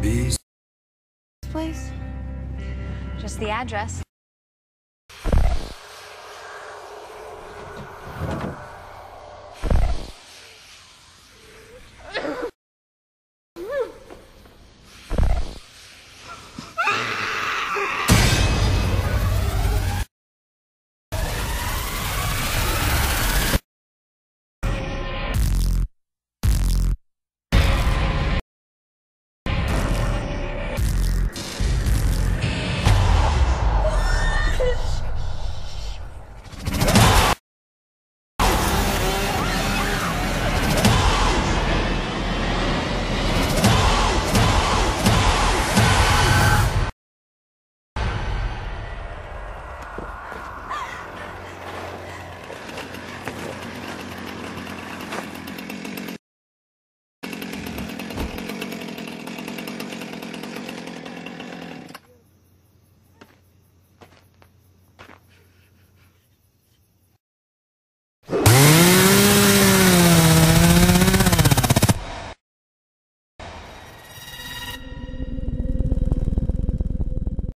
This place? Just the address.